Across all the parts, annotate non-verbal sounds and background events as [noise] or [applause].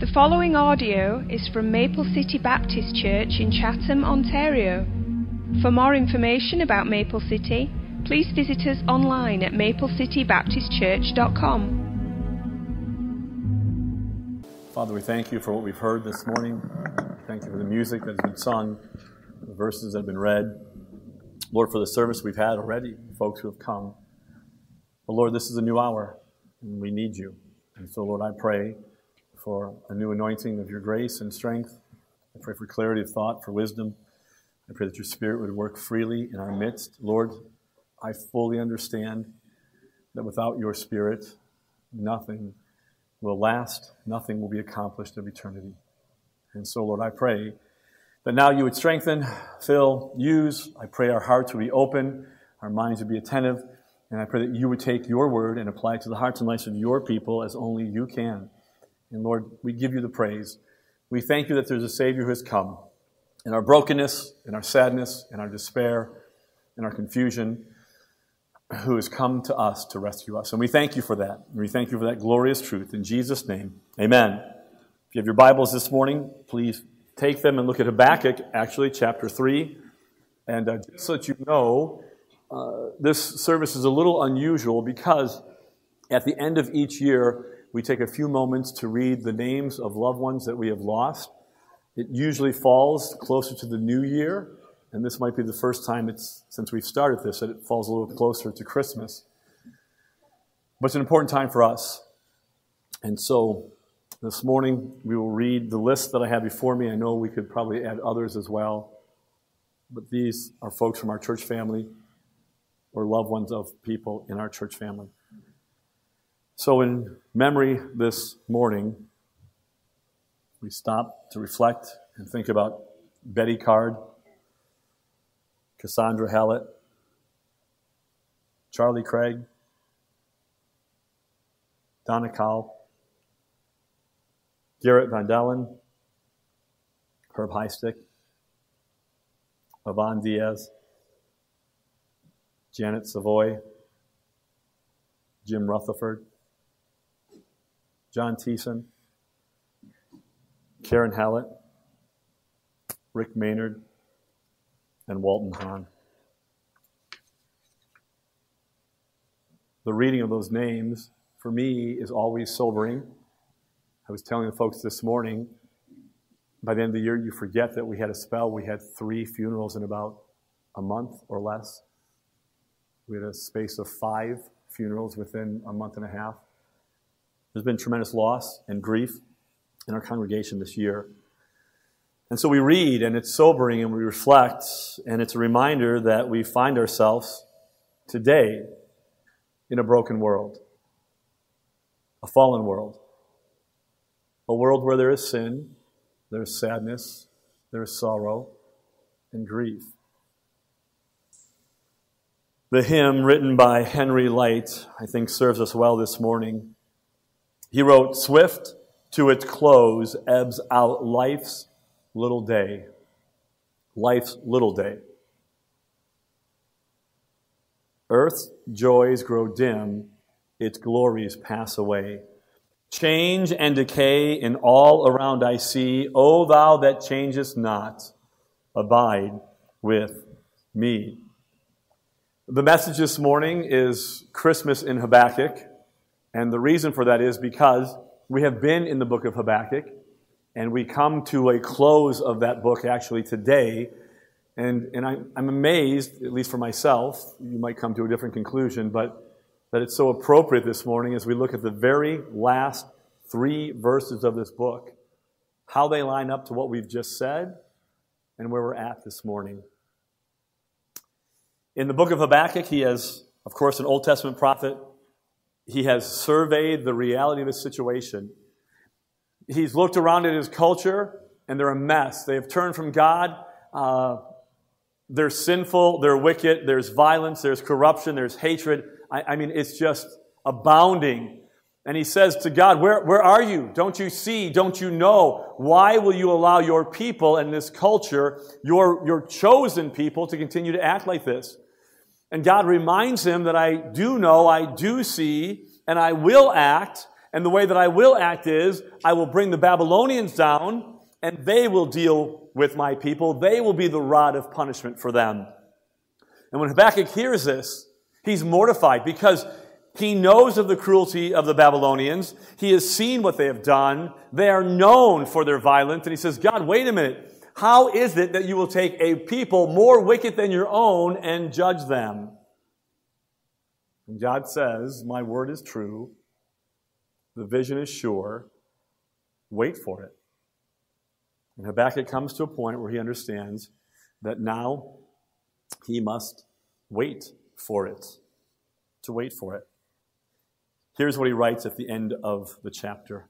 The following audio is from Maple City Baptist Church in Chatham, Ontario. For more information about Maple City, please visit us online at maplecitybaptistchurch.com. Father, we thank you for what we've heard this morning. Thank you for the music that has been sung, the verses that have been read. Lord, for the service we've had already, folks who have come. But Lord, this is a new hour, and we need you. And so, Lord, I pray for a new anointing of your grace and strength. I pray for clarity of thought, for wisdom. I pray that your Spirit would work freely in our midst. Lord, I fully understand that without your Spirit, nothing will last, nothing will be accomplished of eternity. And so, Lord, I pray that now you would strengthen, fill, use. I pray our hearts would be open, our minds would be attentive, and I pray that you would take your word and apply it to the hearts and lives of your people as only you can. And Lord, we give you the praise. We thank you that there's a Savior who has come. In our brokenness, in our sadness, in our despair, in our confusion, who has come to us to rescue us. And we thank you for that. And we thank you for that glorious truth. In Jesus' name, amen. If you have your Bibles this morning, please take them and look at Habakkuk, actually, chapter 3. And uh, just so that you know, uh, this service is a little unusual because at the end of each year, we take a few moments to read the names of loved ones that we have lost. It usually falls closer to the new year, and this might be the first time it's, since we've started this that it falls a little closer to Christmas. But it's an important time for us. And so this morning we will read the list that I have before me. I know we could probably add others as well, but these are folks from our church family or loved ones of people in our church family. So, in memory this morning, we stop to reflect and think about Betty Card, Cassandra Hallett, Charlie Craig, Donna Cowell, Garrett Van Dalen, Herb Heistick, Yvonne Diaz, Janet Savoy, Jim Rutherford, John Thiessen, Karen Hallett, Rick Maynard, and Walton Hahn. The reading of those names, for me, is always sobering. I was telling the folks this morning, by the end of the year, you forget that we had a spell. We had three funerals in about a month or less. We had a space of five funerals within a month and a half. There's been tremendous loss and grief in our congregation this year. And so we read, and it's sobering, and we reflect, and it's a reminder that we find ourselves today in a broken world, a fallen world, a world where there is sin, there is sadness, there is sorrow, and grief. The hymn written by Henry Lyte, I think, serves us well this morning. He wrote, Swift to its close ebbs out life's little day. Life's little day. Earth's joys grow dim, its glories pass away. Change and decay in all around I see. O thou that changest not, abide with me. The message this morning is Christmas in Habakkuk. And the reason for that is because we have been in the book of Habakkuk, and we come to a close of that book actually today. And, and I, I'm amazed, at least for myself, you might come to a different conclusion, but that it's so appropriate this morning as we look at the very last three verses of this book, how they line up to what we've just said and where we're at this morning. In the book of Habakkuk, he is, of course, an Old Testament prophet he has surveyed the reality of the situation. He's looked around at his culture, and they're a mess. They have turned from God. Uh, they're sinful, they're wicked, there's violence, there's corruption, there's hatred. I, I mean, it's just abounding. And he says to God, where, where are you? Don't you see? Don't you know? Why will you allow your people and this culture, your, your chosen people, to continue to act like this? And God reminds him that I do know, I do see, and I will act, And the way that I will act is I will bring the Babylonians down and they will deal with my people. They will be the rod of punishment for them. And when Habakkuk hears this, he's mortified because he knows of the cruelty of the Babylonians. He has seen what they have done. They are known for their violence. And he says, God, wait a minute. How is it that you will take a people more wicked than your own and judge them? And God says, My word is true. The vision is sure. Wait for it. And Habakkuk comes to a point where he understands that now he must wait for it. To wait for it. Here's what he writes at the end of the chapter.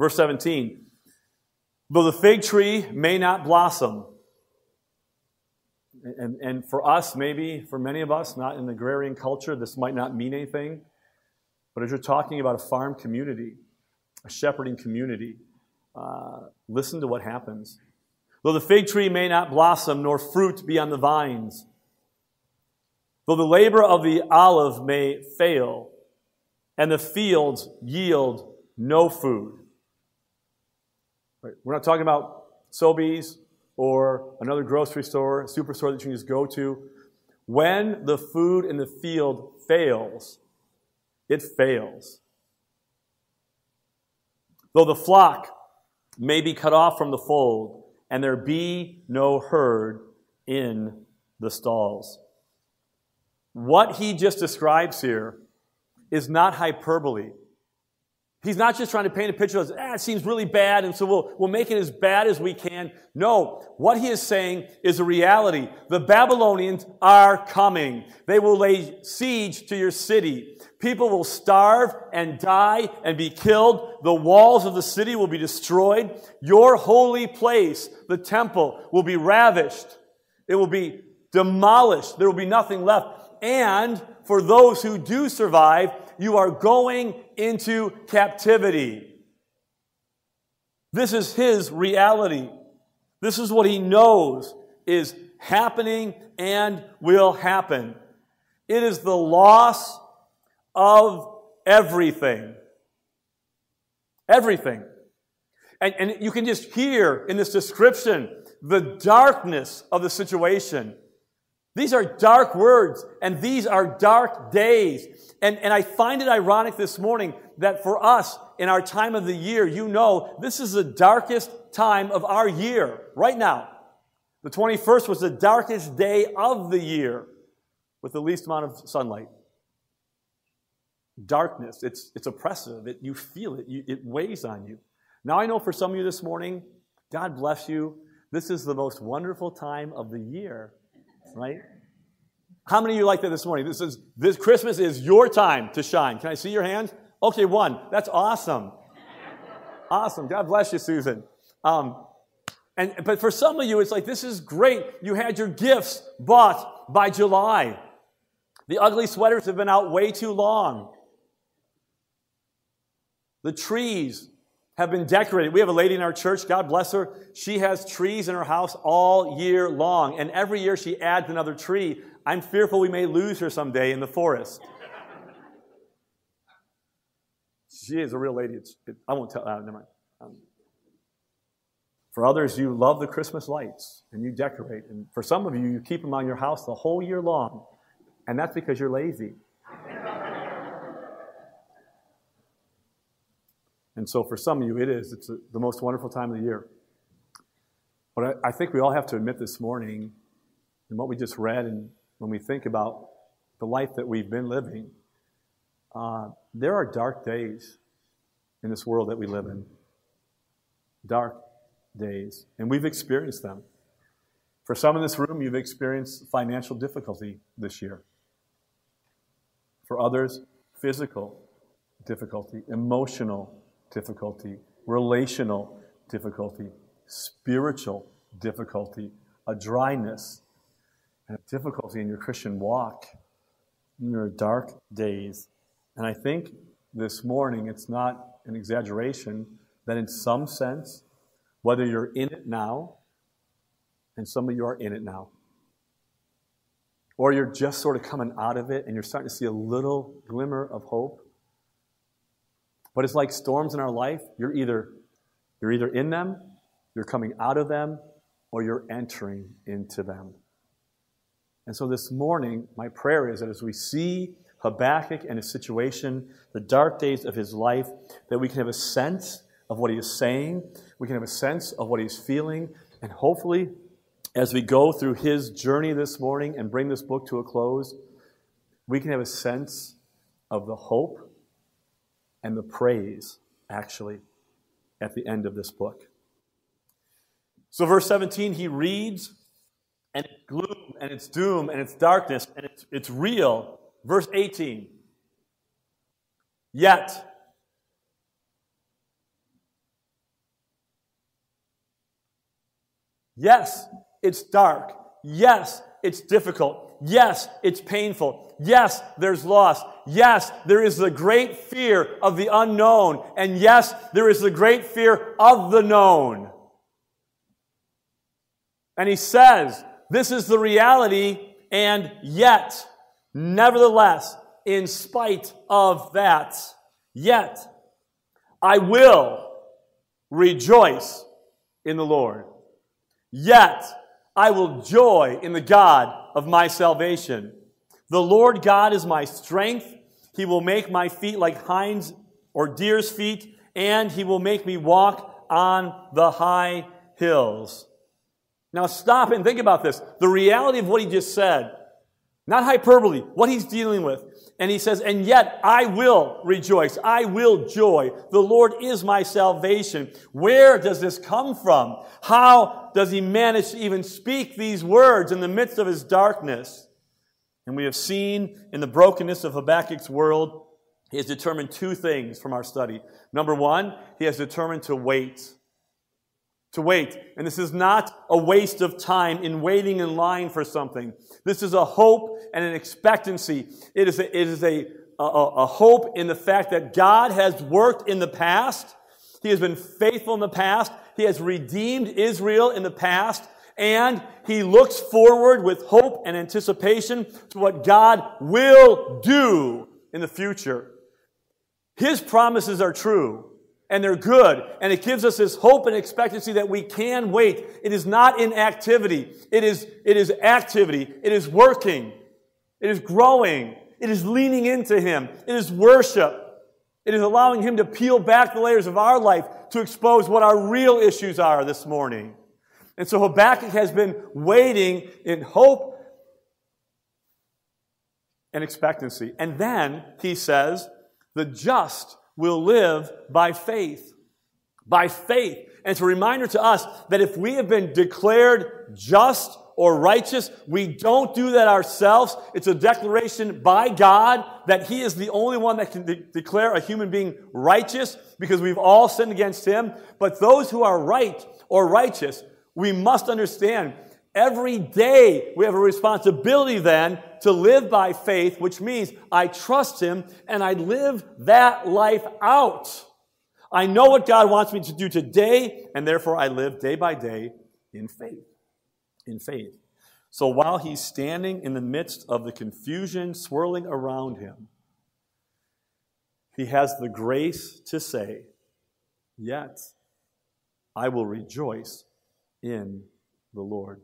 Verse 17 Though the fig tree may not blossom, and, and for us, maybe for many of us, not in the agrarian culture, this might not mean anything. But as you're talking about a farm community, a shepherding community, uh, listen to what happens. Though the fig tree may not blossom, nor fruit be on the vines, though the labor of the olive may fail, and the fields yield no food. Right? We're not talking about Sobeys or another grocery store, superstore that you can just go to. When the food in the field fails, it fails. Though the flock may be cut off from the fold, and there be no herd in the stalls. What he just describes here is not hyperbole. He's not just trying to paint a picture of, ah, it seems really bad, and so we'll, we'll make it as bad as we can. No, what he is saying is a reality. The Babylonians are coming. They will lay siege to your city. People will starve and die and be killed. The walls of the city will be destroyed. Your holy place, the temple, will be ravished. It will be demolished. There will be nothing left. And for those who do survive, you are going into captivity. This is his reality. This is what he knows is happening and will happen. It is the loss of everything. Everything. And, and you can just hear in this description the darkness of the situation. These are dark words, and these are dark days. And, and I find it ironic this morning that for us, in our time of the year, you know, this is the darkest time of our year, right now. The 21st was the darkest day of the year with the least amount of sunlight. Darkness, it's, it's oppressive. It, you feel it, you, it weighs on you. Now, I know for some of you this morning, God bless you, this is the most wonderful time of the year, right? How many of you like that this morning? This is this Christmas is your time to shine. Can I see your hands? Okay, one. That's awesome. awesome. God bless you, Susan. Um, and but for some of you, it's like this is great. You had your gifts bought by July. The ugly sweaters have been out way too long. The trees have been decorated. We have a lady in our church, God bless her. She has trees in her house all year long. And every year she adds another tree. I'm fearful we may lose her someday in the forest. she is a real lady. It's, it, I won't tell. Uh, never mind. Um, for others, you love the Christmas lights and you decorate. And for some of you, you keep them on your house the whole year long. And that's because you're lazy. and so for some of you, it is. It's a, the most wonderful time of the year. But I, I think we all have to admit this morning, and what we just read and when we think about the life that we've been living, uh, there are dark days in this world that we live in. Dark days. And we've experienced them. For some in this room, you've experienced financial difficulty this year. For others, physical difficulty, emotional difficulty, relational difficulty, spiritual difficulty, a dryness and difficulty in your Christian walk, in your dark days. And I think this morning it's not an exaggeration that in some sense, whether you're in it now, and some of you are in it now, or you're just sort of coming out of it and you're starting to see a little glimmer of hope. But it's like storms in our life. You're either, you're either in them, you're coming out of them, or you're entering into them. And so this morning, my prayer is that as we see Habakkuk and his situation, the dark days of his life, that we can have a sense of what he is saying, we can have a sense of what he's feeling, and hopefully, as we go through his journey this morning and bring this book to a close, we can have a sense of the hope and the praise, actually, at the end of this book. So, verse 17, he reads, and it's gloom, and it's doom, and it's darkness, and it's, it's real. Verse 18, yet, Yes, it's dark. Yes, it's difficult. Yes, it's painful. Yes, there's loss. Yes, there is the great fear of the unknown. And yes, there is the great fear of the known. And he says, this is the reality, and yet, nevertheless, in spite of that, yet, I will rejoice in the Lord. Yet I will joy in the God of my salvation. The Lord God is my strength. He will make my feet like hinds or deer's feet, and he will make me walk on the high hills. Now stop and think about this. The reality of what he just said. Not hyperbole, what he's dealing with. And he says, and yet I will rejoice. I will joy. The Lord is my salvation. Where does this come from? How does he manage to even speak these words in the midst of his darkness? And we have seen in the brokenness of Habakkuk's world, he has determined two things from our study. Number one, he has determined to wait to wait. And this is not a waste of time in waiting in line for something. This is a hope and an expectancy. It is a, it is a, a, a hope in the fact that God has worked in the past. He has been faithful in the past. He has redeemed Israel in the past. And he looks forward with hope and anticipation to what God will do in the future. His promises are true and they're good. And it gives us this hope and expectancy that we can wait. It is not inactivity. It is, it is activity. It is working. It is growing. It is leaning into Him. It is worship. It is allowing Him to peel back the layers of our life to expose what our real issues are this morning. And so Habakkuk has been waiting in hope and expectancy. And then he says, the just will live by faith. By faith. And it's a reminder to us that if we have been declared just or righteous, we don't do that ourselves. It's a declaration by God that He is the only one that can de- declare a human being righteous because we've all sinned against Him. But those who are right or righteous, we must understand Every day we have a responsibility then to live by faith, which means I trust Him and I live that life out. I know what God wants me to do today, and therefore I live day by day in faith. In faith. So while he's standing in the midst of the confusion swirling around him, he has the grace to say, Yet I will rejoice in the Lord.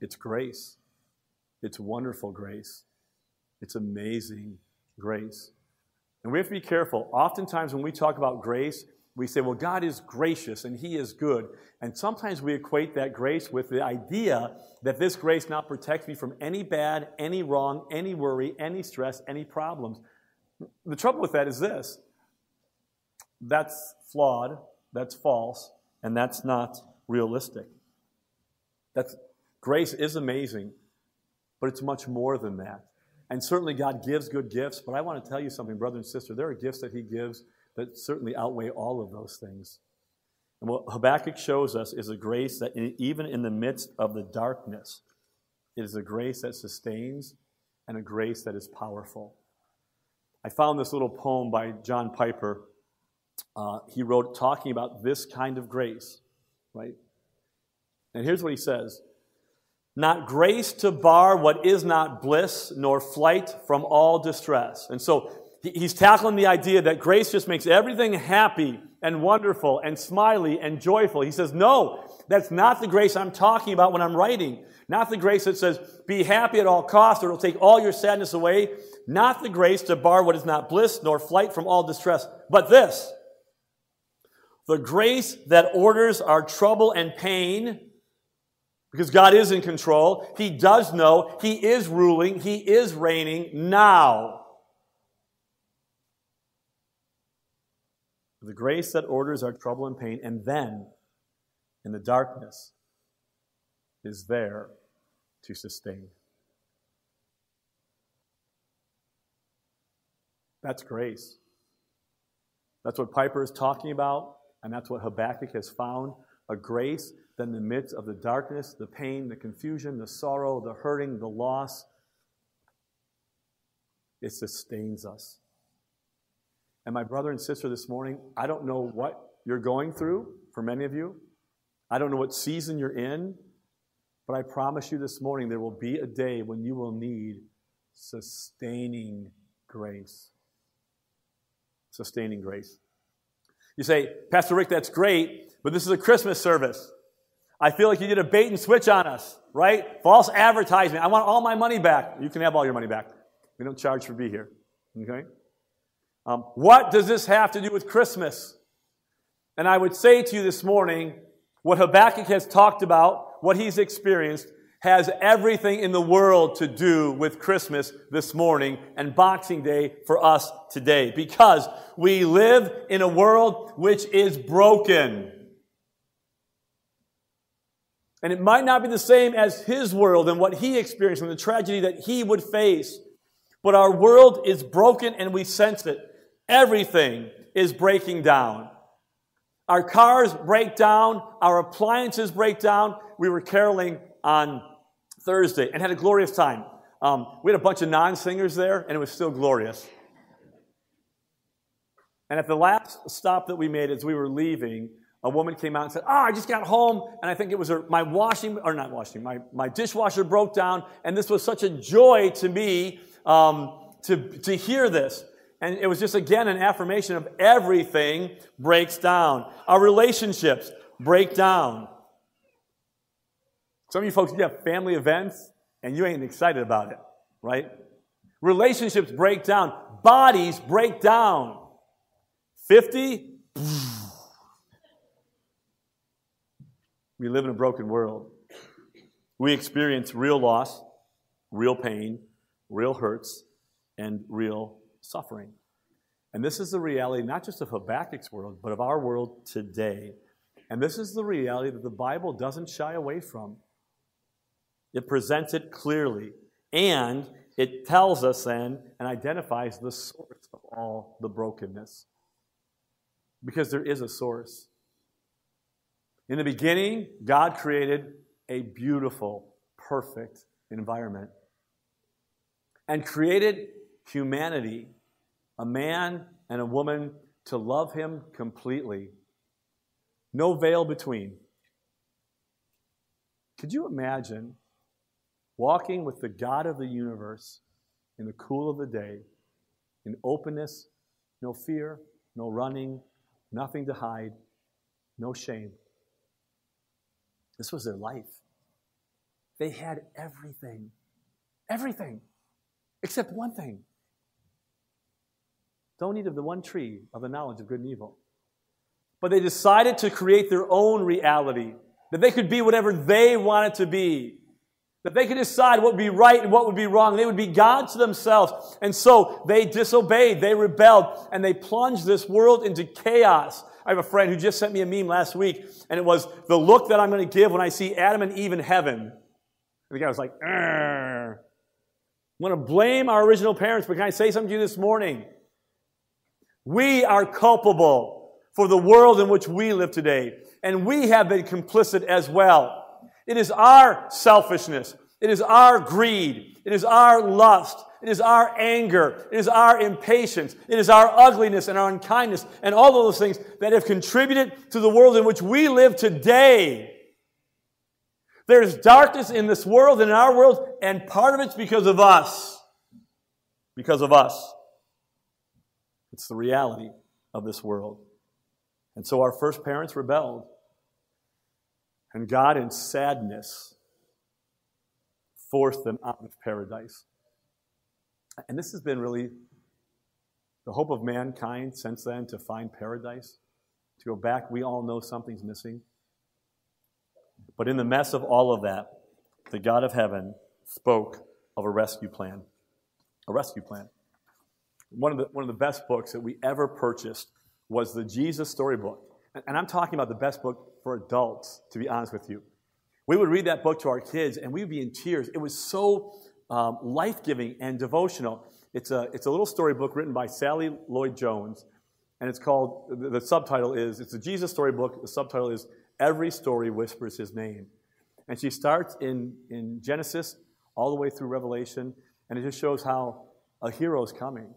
It's grace. It's wonderful grace. It's amazing grace. And we have to be careful. Oftentimes, when we talk about grace, we say, well, God is gracious and He is good. And sometimes we equate that grace with the idea that this grace now protects me from any bad, any wrong, any worry, any stress, any problems. The trouble with that is this that's flawed, that's false, and that's not realistic. That's, Grace is amazing, but it's much more than that. And certainly God gives good gifts, but I want to tell you something, brother and sister. There are gifts that He gives that certainly outweigh all of those things. And what Habakkuk shows us is a grace that, even in the midst of the darkness, it is a grace that sustains and a grace that is powerful. I found this little poem by John Piper. Uh, he wrote talking about this kind of grace, right? And here's what he says not grace to bar what is not bliss, nor flight from all distress. And so he's tackling the idea that grace just makes everything happy and wonderful and smiley and joyful. He says, no, that's not the grace I'm talking about when I'm writing. Not the grace that says, be happy at all costs or it'll take all your sadness away. Not the grace to bar what is not bliss, nor flight from all distress. But this, the grace that orders our trouble and pain because God is in control. He does know. He is ruling. He is reigning now. The grace that orders our trouble and pain, and then in the darkness, is there to sustain. That's grace. That's what Piper is talking about, and that's what Habakkuk has found a grace that in the midst of the darkness, the pain, the confusion, the sorrow, the hurting, the loss, it sustains us. And my brother and sister this morning, I don't know what you're going through for many of you. I don't know what season you're in, but I promise you this morning there will be a day when you will need sustaining grace. Sustaining grace. You say, Pastor Rick, that's great, but this is a Christmas service. I feel like you did a bait and switch on us, right? False advertisement. I want all my money back. You can have all your money back. We don't charge for be here. Okay? Um, what does this have to do with Christmas? And I would say to you this morning, what Habakkuk has talked about, what he's experienced, has everything in the world to do with Christmas this morning and Boxing Day for us today. Because we live in a world which is broken. And it might not be the same as his world and what he experienced and the tragedy that he would face. But our world is broken and we sense it. Everything is breaking down. Our cars break down. Our appliances break down. We were caroling on Thursday and had a glorious time. Um, we had a bunch of non singers there, and it was still glorious. And at the last stop that we made as we were leaving, a woman came out and said, Ah, oh, I just got home, and I think it was her, my washing, or not washing, my, my dishwasher broke down, and this was such a joy to me um, to, to hear this. And it was just, again, an affirmation of everything breaks down. Our relationships break down. Some of you folks, you have family events and you ain't excited about it, right? Relationships break down. Bodies break down. 50? We live in a broken world. We experience real loss, real pain, real hurts, and real suffering. And this is the reality not just of Habakkuk's world, but of our world today. And this is the reality that the Bible doesn't shy away from. It presents it clearly. And it tells us then and identifies the source of all the brokenness. Because there is a source. In the beginning, God created a beautiful, perfect environment and created humanity, a man and a woman, to love him completely. No veil between. Could you imagine walking with the God of the universe in the cool of the day, in openness, no fear, no running, nothing to hide, no shame? This was their life. They had everything. Everything. Except one thing. Don't eat of the one tree of the knowledge of good and evil. But they decided to create their own reality, that they could be whatever they wanted to be, that they could decide what would be right and what would be wrong. They would be God to themselves. And so they disobeyed, they rebelled, and they plunged this world into chaos. I have a friend who just sent me a meme last week, and it was the look that I'm going to give when I see Adam and Eve in heaven. And the guy was like, I'm going to blame our original parents, but can I say something to you this morning? We are culpable for the world in which we live today, and we have been complicit as well. It is our selfishness. It is our greed. It is our lust. It is our anger. It is our impatience. It is our ugliness and our unkindness and all of those things that have contributed to the world in which we live today. There's darkness in this world and in our world, and part of it's because of us. Because of us. It's the reality of this world. And so our first parents rebelled. And God, in sadness, forced them out of paradise. And this has been really the hope of mankind since then to find paradise, to go back. We all know something's missing. But in the mess of all of that, the God of heaven spoke of a rescue plan. A rescue plan. One of the, one of the best books that we ever purchased was the Jesus Storybook. And, I'm talking about the best book for adults, to be honest with you. We would read that book to our kids and we would be in tears. It was so um, life giving and devotional. It's a, it's a little storybook written by Sally Lloyd Jones, and it's called, the, the subtitle is, it's a Jesus storybook. The subtitle is Every Story Whispers His Name. And she starts in, in Genesis all the way through Revelation, and it just shows how a hero is coming.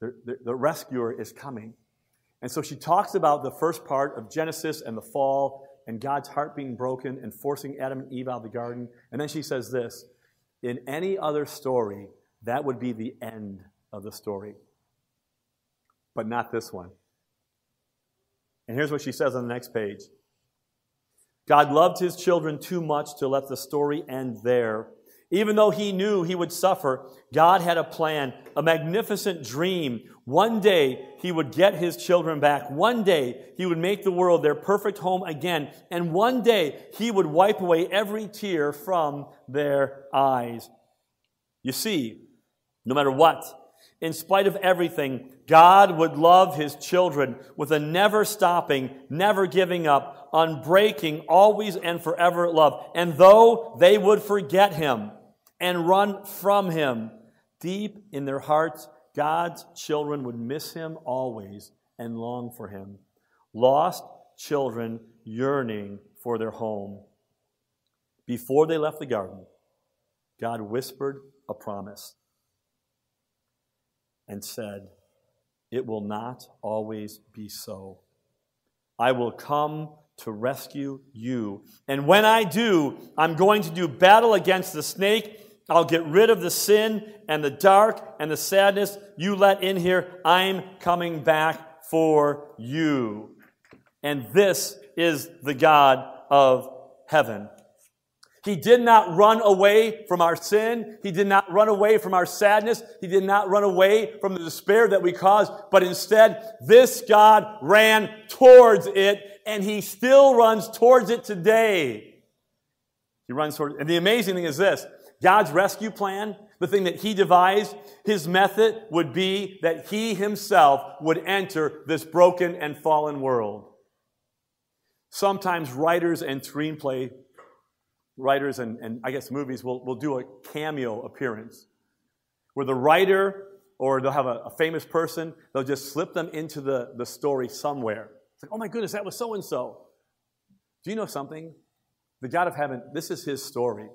The, the, the rescuer is coming. And so she talks about the first part of Genesis and the fall and God's heart being broken and forcing Adam and Eve out of the garden. And then she says this In any other story, that would be the end of the story. But not this one. And here's what she says on the next page God loved his children too much to let the story end there. Even though he knew he would suffer, God had a plan, a magnificent dream. One day he would get his children back. One day he would make the world their perfect home again. And one day he would wipe away every tear from their eyes. You see, no matter what, in spite of everything, God would love his children with a never stopping, never giving up, unbreaking, always and forever love. And though they would forget him, and run from him. Deep in their hearts, God's children would miss him always and long for him. Lost children yearning for their home. Before they left the garden, God whispered a promise and said, It will not always be so. I will come to rescue you. And when I do, I'm going to do battle against the snake I'll get rid of the sin and the dark and the sadness you let in here. I'm coming back for you. And this is the God of heaven. He did not run away from our sin. He did not run away from our sadness. He did not run away from the despair that we caused, but instead, this God ran towards it, and He still runs towards it today. He runs towards, and the amazing thing is this, God's rescue plan, the thing that he devised, his method would be that he himself would enter this broken and fallen world. Sometimes writers and screenplay writers and, and I guess movies will, will do a cameo appearance where the writer or they'll have a, a famous person, they'll just slip them into the, the story somewhere. It's like, oh my goodness, that was so and so. Do you know something? The God of heaven, this is his story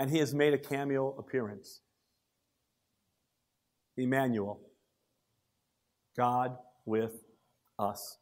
and he has made a cameo appearance. Emmanuel, God with us.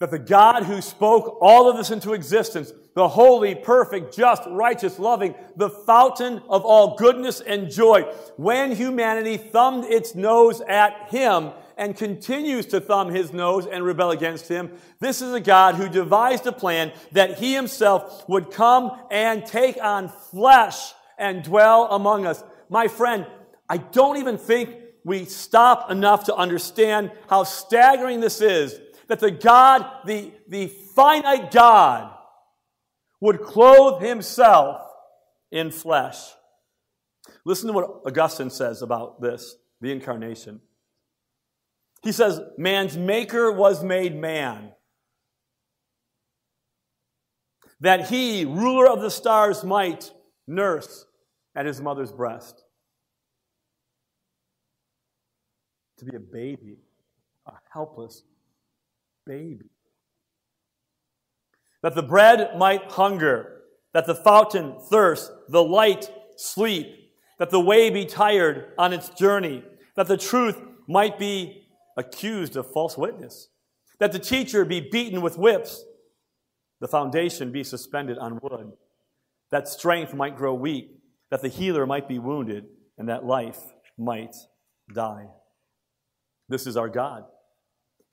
That the God who spoke all of this into existence, the holy, perfect, just, righteous, loving, the fountain of all goodness and joy, when humanity thumbed its nose at him, and continues to thumb his nose and rebel against him. This is a God who devised a plan that he himself would come and take on flesh and dwell among us. My friend, I don't even think we stop enough to understand how staggering this is that the God, the, the finite God, would clothe himself in flesh. Listen to what Augustine says about this, the incarnation. He says, Man's maker was made man. That he, ruler of the stars, might nurse at his mother's breast. To be a baby, a helpless baby. That the bread might hunger, that the fountain thirst, the light sleep, that the way be tired on its journey, that the truth might be accused of false witness, that the teacher be beaten with whips, the foundation be suspended on wood, that strength might grow weak, that the healer might be wounded, and that life might die. This is our God.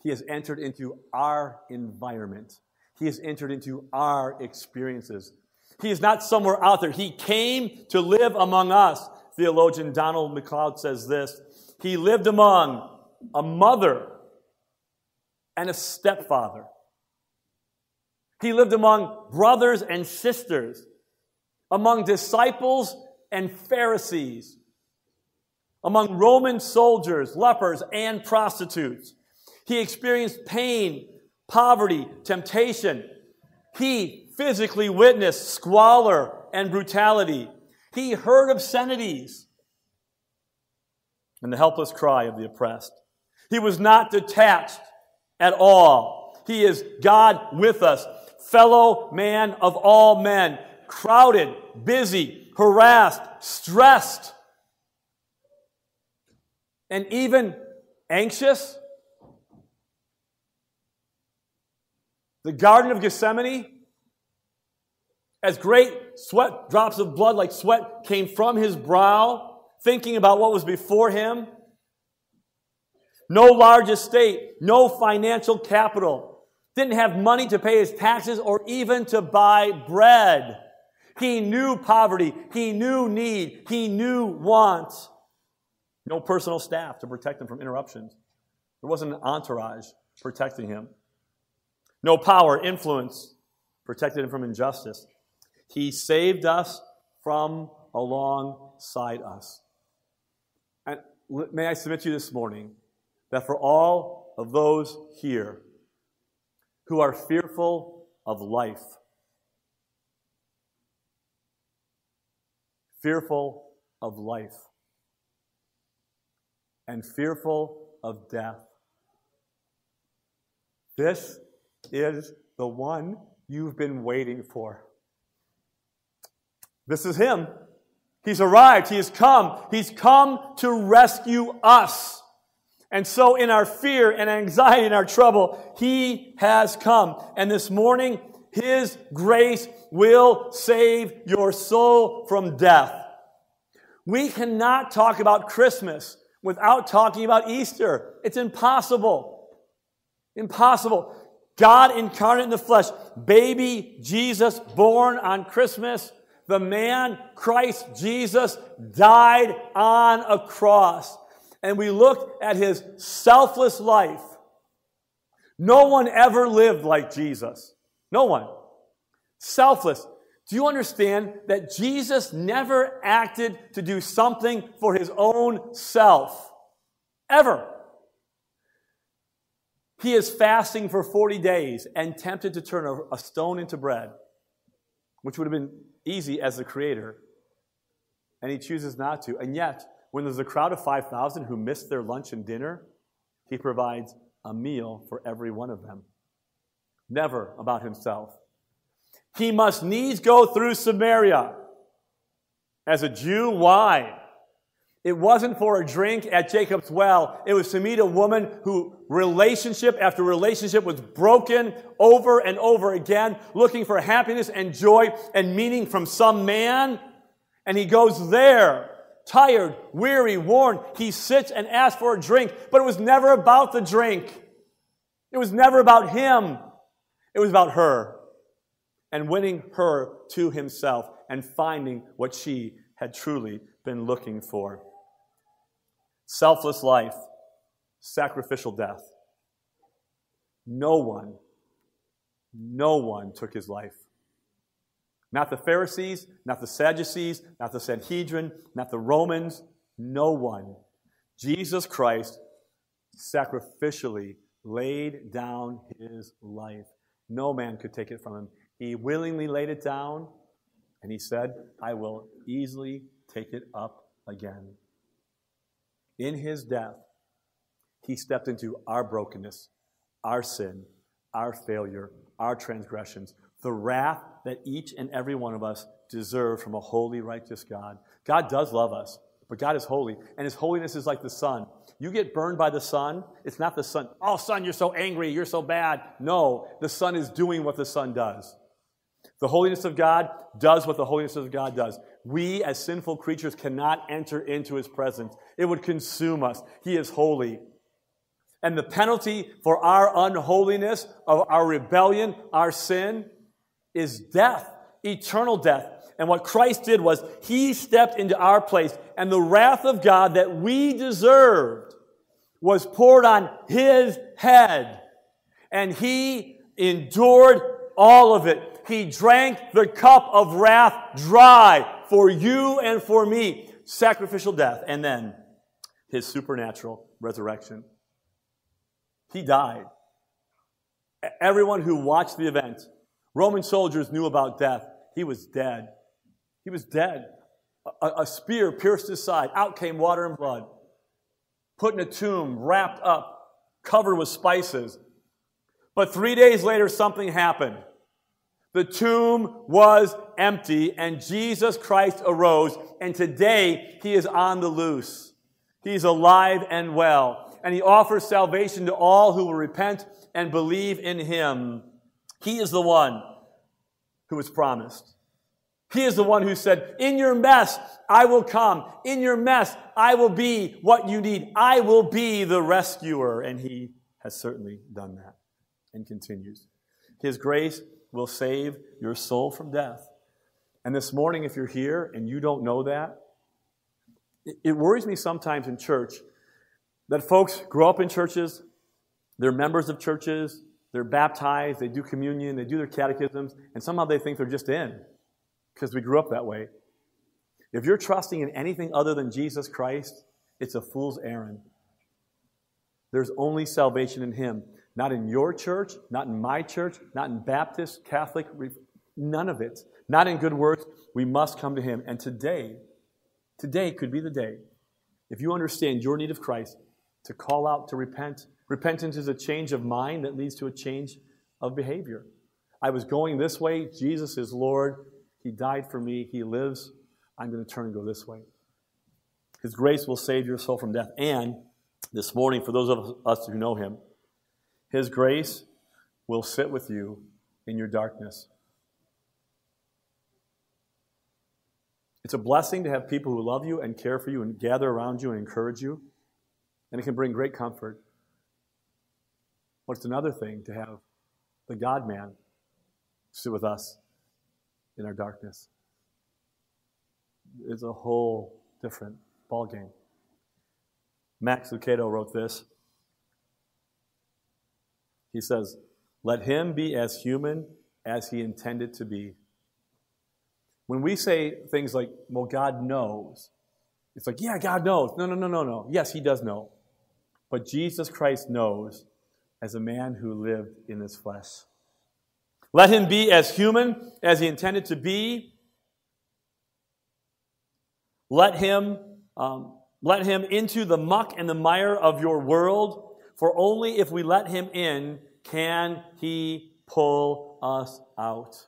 He has entered into our environment. He has entered into our experiences. He is not somewhere out there. He came to live among us. Theologian Donald Macleod says this He lived among a mother and a stepfather. He lived among brothers and sisters, among disciples and Pharisees, among Roman soldiers, lepers, and prostitutes. He experienced pain, poverty, temptation. He physically witnessed squalor and brutality. He heard obscenities and the helpless cry of the oppressed. He was not detached at all. He is God with us, fellow man of all men, crowded, busy, harassed, stressed, and even anxious. The Garden of Gethsemane, as great sweat, drops of blood like sweat came from his brow, thinking about what was before him. No large estate, no financial capital, didn't have money to pay his taxes or even to buy bread. He knew poverty. He knew need. He knew want. No personal staff to protect him from interruptions. There wasn't an entourage protecting him. No power, influence protected him from injustice. He saved us from alongside us. And may I submit to you this morning that for all of those here who are fearful of life, fearful of life, and fearful of death, this is the one you've been waiting for. This is him. He's arrived. He has come. He's come to rescue us. And so in our fear and anxiety and our trouble, He has come. And this morning, His grace will save your soul from death. We cannot talk about Christmas without talking about Easter. It's impossible. Impossible. God incarnate in the flesh, baby Jesus born on Christmas, the man Christ Jesus died on a cross and we look at his selfless life, no one ever lived like Jesus. No one. Selfless. Do you understand that Jesus never acted to do something for his own self? Ever. He is fasting for 40 days and tempted to turn a, a stone into bread, which would have been easy as the creator. And he chooses not to. And yet, when there's a crowd of 5,000 who missed their lunch and dinner, he provides a meal for every one of them. Never about himself. He must needs go through Samaria. As a Jew, why? It wasn't for a drink at Jacob's well. It was to meet a woman who relationship after relationship was broken over and over again, looking for happiness and joy and meaning from some man. And he goes there tired, weary, worn, he sits and asks for a drink. But it was never about the drink. It was never about him. It was about her and winning her to himself and finding what she had truly been looking for. Selfless life, sacrificial death. No one, no one took his life. Not the Pharisees, not the Sadducees, not the Sanhedrin, not the Romans, no one. Jesus Christ sacrificially laid down his life. No man could take it from him. He willingly laid it down, and he said, I will easily take it up again. In his death, he stepped into our brokenness, our sin, our failure, our transgressions, the wrath that each and every one of us deserve from a holy, righteous God. God does love us. But God is holy, and His holiness is like the sun. You get burned by the sun, it's not the sun. Oh, sun, you're so angry, you're so bad. No, the sun is doing what the sun does. The holiness of God does what the holiness of God does. We, as sinful creatures, cannot enter into His presence. It would consume us. He is holy. And the penalty for our unholiness, of our rebellion, our sin, is death, eternal death. And what Christ did was he stepped into our place, and the wrath of God that we deserved was poured on his head. And he endured all of it. He drank the cup of wrath dry for you and for me. Sacrificial death. And then his supernatural resurrection. He died. Everyone who watched the event, Roman soldiers knew about death. He was dead. He was dead. A, a, spear pierced his side. Out came water and blood. Put in a tomb, wrapped up, covered with spices. But three days later, something happened. The tomb was empty, and Jesus Christ arose, and today he is on the loose. He's alive and well and he offers salvation to all who will repent and believe in him. He is the one who was promised. He is the one who said, In your mess, I will come. In your mess, I will be what you need. I will be the rescuer. And he has certainly done that and continues. His grace will save your soul from death. And this morning, if you're here and you don't know that, it worries me sometimes in church that folks grow up in churches, they're members of churches, they're baptized, they do communion, they do their catechisms, and somehow they think they're just in because we grew up that way. If you're trusting in anything other than Jesus Christ, it's a fool's errand. There's only salvation in Him. Not in your church, not in my church, not in Baptist, Catholic, none of it. Not in good works. We must come to Him. And today, today could be the day, if you understand your need of Christ, to call out to repent. Repentance is a change of mind that leads to a change of behavior. I was going this way. Jesus is Lord. He died for me. He lives. I'm going to turn and go this way. His grace will save your soul from death. And this morning, for those of us who know Him, His grace will sit with you in your darkness. It's a blessing to have people who love you and care for you and gather around you and encourage you and it can bring great comfort. It's another thing to have the God man sit with us in our darkness. It's a whole different ballgame. Max Lucado wrote this. He says, Let him be as human as he intended to be. When we say things like, Well, God knows, it's like, Yeah, God knows. No, no, no, no, no. Yes, he does know. But Jesus Christ knows as a man who lived in this flesh. Let him be as human as he intended to be. Let him, um, let him into the muck and the mire of your world, for only if we let him in can he pull us out.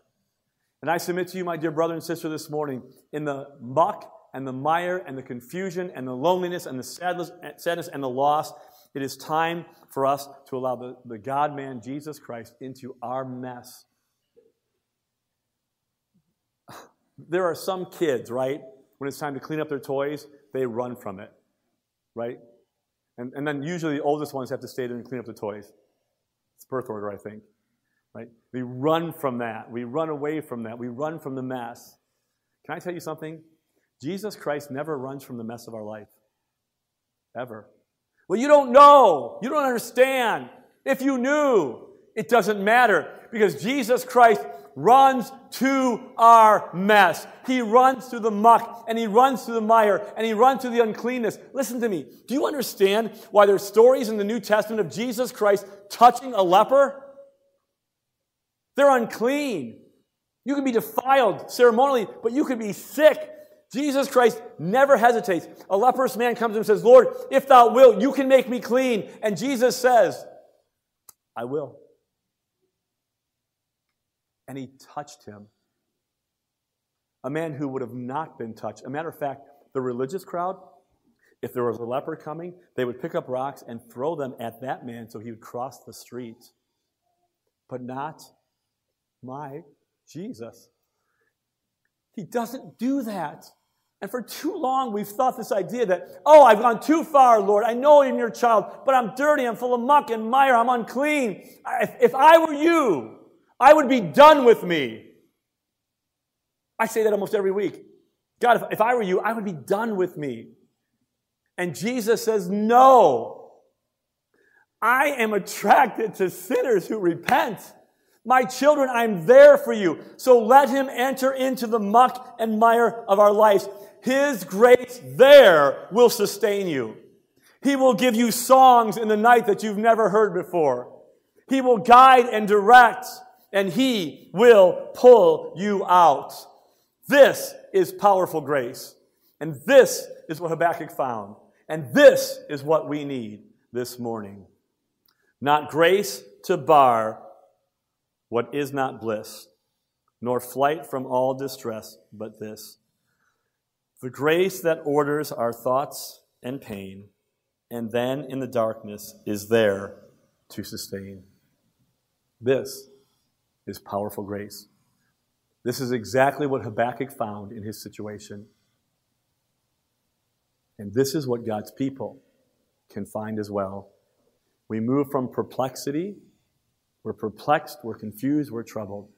And I submit to you, my dear brother and sister, this morning, in the muck and the mire and the confusion and the loneliness and the sadness, sadness and the loss it is time for us to allow the, the God man, Jesus Christ, into our mess. [laughs] There are some kids, right? When it's time to clean up their toys, they run from it, right? And, and then usually the oldest ones have to stay there and clean up the toys. It's birth order, I think. Right? We run from that. We run away from that. We run from the mess. Can I tell you something? Jesus Christ never runs from the mess of our life. Ever. Well, you don't know. You don't understand. If you knew, it doesn't matter because Jesus Christ runs to our mess. He runs through the muck and he runs through the mire and he runs through the uncleanness. Listen to me. Do you understand why there's stories in the New Testament of Jesus Christ touching a leper? They're unclean. You can be defiled ceremonially, but you could be sick Jesus Christ never hesitates. A leprous man comes to him and says, Lord, if thou wilt, you can make me clean. And Jesus says, I will. And he touched him. A man who would have not been touched. A matter of fact, the religious crowd, If there was a leper coming, they would pick up rocks and throw them at that man so he would cross the street. But not my Jesus. He doesn't do that. And for too long, we've thought this idea that, oh, I've gone too far, Lord. I know I'm your child, but I'm dirty. I'm full of muck and mire. I'm unclean. If, if I were you, I would be done with me. I say that almost every week. God, if, if I were you, I would be done with me. And Jesus says, no. I am attracted to sinners who repent. My children, I'm there for you. So let him enter into the muck and mire of our lives. His grace there will sustain you. He will give you songs in the night that you've never heard before. He will guide and direct, and He will pull you out. This is powerful grace. And this is what Habakkuk found. And this is what we need this morning. Not grace to bar what is not bliss, nor flight from all distress, but this the grace that orders our thoughts and pain, and then in the darkness is there to sustain. This is powerful grace. This is exactly what Habakkuk found in his situation. And this is what God's people can find as well. We move from perplexity, we're perplexed, we're confused, we're troubled.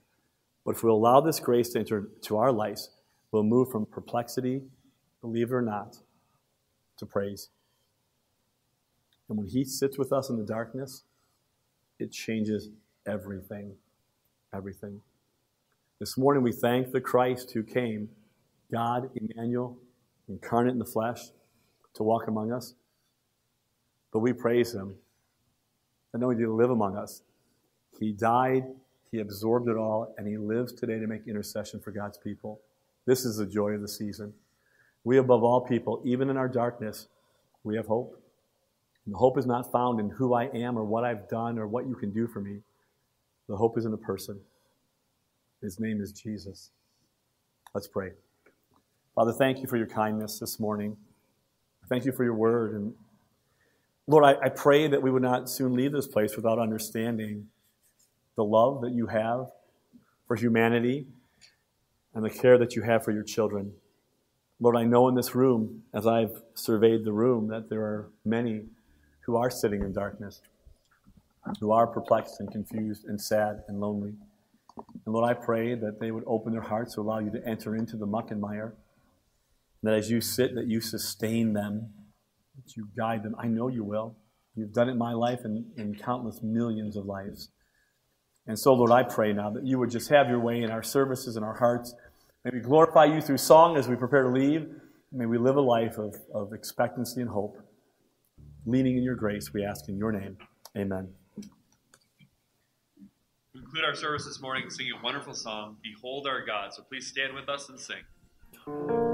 But if we allow this grace to enter to our lives, we'll move from perplexity, believe it or not, to praise. And when He sits with us in the darkness, it changes everything. Everything. This morning we thank the Christ who came, God, Emmanuel, incarnate in the flesh, to walk among us. But we praise Him. And knowing He live among us. He died, He absorbed it all, and He lives today to make intercession for God's people. This is the joy of the season. We, above all people, even in our darkness, we have hope. And the hope is not found in who I am or what I've done or what you can do for me. The hope is in a person. His name is Jesus. Let's pray. Father, thank you for your kindness this morning. Thank you for your word. And Lord, I, I pray that we would not soon leave this place without understanding the love that you have for humanity and the care that you have for your children. Lord, I know in this room, as I've surveyed the room, that there are many who are sitting in darkness, who are perplexed and confused and sad and lonely. And Lord, I pray that they would open their hearts to allow you to enter into the muck and mire. That as you sit, that you sustain them, that you guide them. I know you will. You've done it in my life and in countless millions of lives. And so, Lord, I pray now that you would just have your way in our services and our hearts. May we glorify you through song as we prepare to leave. May we live a life of, of expectancy and hope. Leaning in your grace, we ask in your name. Amen. We conclude our service this morning singing a wonderful song, Behold Our God. So please stand with us and sing.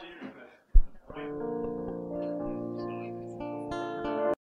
Say to this? No. Boxing